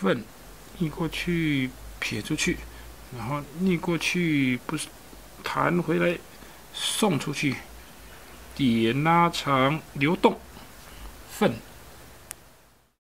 份逆过去撇出去然后逆过去不是弹回来送出去点拉长流动份